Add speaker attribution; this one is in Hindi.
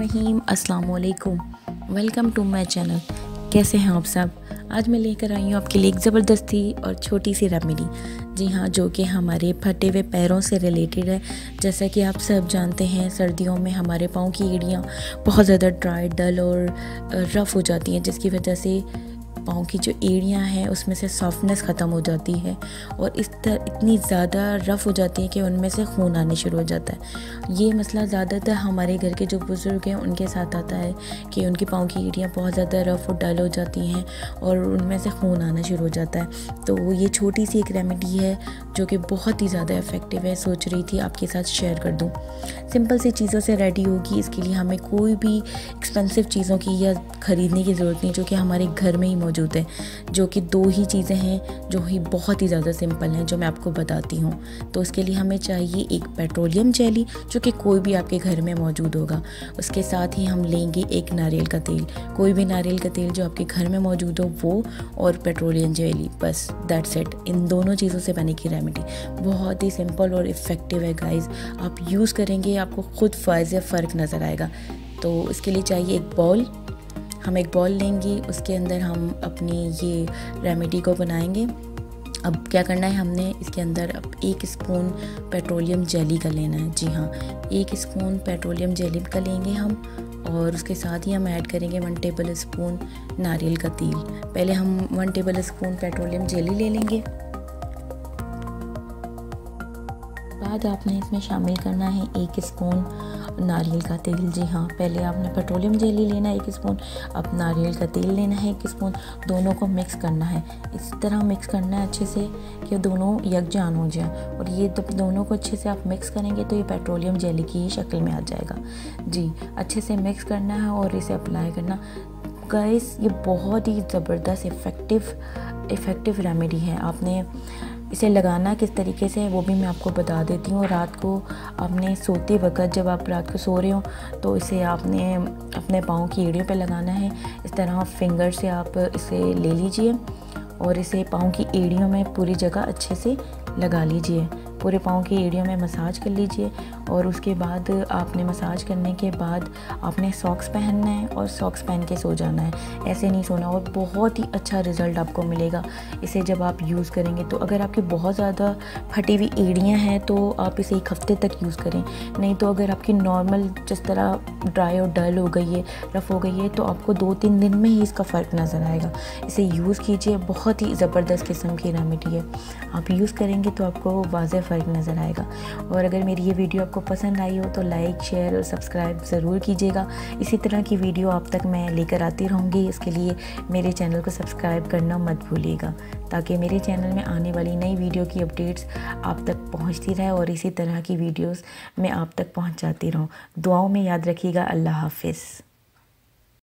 Speaker 1: रहीम अस्सलाम वालेकुम वेलकम टू माय चैनल। कैसे हैं आप सब? आज मैं लेकर आई हूँ आपके लिए एक ज़बरदस्ती और छोटी सी रेमेडी जी हाँ जो कि हमारे फटे हुए पैरों से रिलेटेड है। जैसा कि आप सब जानते हैं, सर्दियों में हमारे पाँव की एड़ियाँ बहुत ज़्यादा ड्राई डल और रफ़ हो जाती हैं, जिसकी वजह से पाँव की जो एड़ियाँ हैं, उसमें से सॉफ्टनेस ख़त्म हो जाती है और इस तरह इतनी ज़्यादा रफ़ हो जाती है कि उनमें से खून आने शुरू हो जाता है। ये मसला ज़्यादातर हमारे घर के जो बुज़ुर्ग हैं, उनके साथ आता है कि उनकी पाँव की एड़ियाँ बहुत ज़्यादा रफ़ और डल हो जाती हैं और उनमें से खून आना शुरू हो जाता है। तो ये छोटी सी एक रेमेडी है जो कि बहुत ही ज़्यादा इफ़ेक्टिव है, सोच रही थी आपके साथ शेयर कर दूँ। सिंपल सी चीज़ों से रेडी होगी, इसके लिए हमें कोई भी एक्सपेंसिव चीज़ों की या ख़रीदने की ज़रूरत नहीं, जो कि हमारे घर में ही मौजूद है, जो कि दो ही चीज़ें हैं, जो ही बहुत ही ज़्यादा सिंपल हैं, जो मैं आपको बताती हूँ। तो उसके लिए हमें चाहिए एक पेट्रोलियम जेली, जो कि कोई भी आपके घर में मौजूद होगा। उसके साथ ही हम लेंगे एक नारियल का तेल। कोई भी नारियल का तेल जो आपके घर में मौजूद हो, वो और पेट्रोलियम जेली। बस दैट्स इट इन दोनों चीज़ों से बनेगी रेमेडी बहुत ही सिंपल और इफ़ेक्टिव है गाइज़ आप यूज़ करेंगे, आपको खुद फ़ायज़ फ़र्क नज़र आएगा। तो इसके लिए चाहिए एक बॉल हम एक बॉल लेंगे, उसके अंदर हम अपनी ये रेमेडी को बनाएँगे। अब क्या करना है हमने, इसके अंदर अब एक स्पून पेट्रोलियम जेली का लेना है। जी हाँ एक स्पून पेट्रोलियम जेली का लेंगे हम और उसके साथ ही हम ऐड करेंगे वन टेबल स्पून नारियल का तेल। पहले हम one tablespoon petroleum jelly ले लेंगे। बाद आपने इसमें शामिल करना है एक स्पून नारियल का तेल। जी हाँ पहले आपने पेट्रोलियम जेली लेना है एक स्पून, अब नारियल का तेल लेना है एक स्पून। दोनों को मिक्स करना है। इस तरह मिक्स करना है अच्छे से कि दोनों यकजान हो जाए। और ये तो दोनों को अच्छे से आप मिक्स करेंगे तो ये पेट्रोलियम जेली की ही शक्ल में आ जाएगा। जी, अच्छे से मिक्स करना है और इसे अप्लाई करना। गैस ये बहुत ही ज़बरदस्त इफ़ेक्टिव इफ़ेक्टिव रेमेडी है। आपने इसे लगाना किस तरीके से है, वो भी मैं आपको बता देती हूँ। रात को आपने सोते वक्त जब आप रात को सो रहे हो तो इसे आपने अपने पाँव की एड़ियों पर लगाना है। इस तरह फिंगर से आप इसे ले लीजिए और इसे पाँव की एड़ियों में पूरी जगह अच्छे से लगा लीजिए। पूरे पाँव की एड़ियों में मसाज कर लीजिए और उसके बाद आपने मसाज करने के बाद आपने सॉक्स पहनना है और सॉक्स पहन के सो जाना है। ऐसे नहीं सोना और बहुत ही अच्छा रिज़ल्ट आपको मिलेगा। इसे जब आप यूज़ करेंगे तो अगर आपकी बहुत ज़्यादा फटी हुई एड़ियाँ हैं तो आप इसे एक हफ़्ते तक यूज़ करें। नहीं तो अगर आपकी नॉर्मल जिस तरह ड्राई और डल हो गई है, रफ़ हो गई है तो आपको दो तीन दिन में ही इसका फ़र्क नज़र आएगा। इसे यूज़ कीजिए, बहुत ही ज़बरदस्त किस्म की रेमेडी है। आप यूज़ करेंगे तो आपको वाज फ़र्क नज़र आएगा। और अगर मेरी ये वीडियो आपको पसंद आई हो तो लाइक शेयर और सब्सक्राइब ज़रूर कीजिएगा। इसी तरह की वीडियो आप तक मैं लेकर आती रहूँगी। इसके लिए मेरे चैनल को सब्सक्राइब करना मत भूलिएगा, ताकि मेरे चैनल में आने वाली नई वीडियो की अपडेट्स आप तक पहुँचती रहे और इसी तरह की वीडियोज़ मैं आप तक पहुँचाती रहूँ। दुआओं में याद रखिएगा। अल्लाह हाफिज़।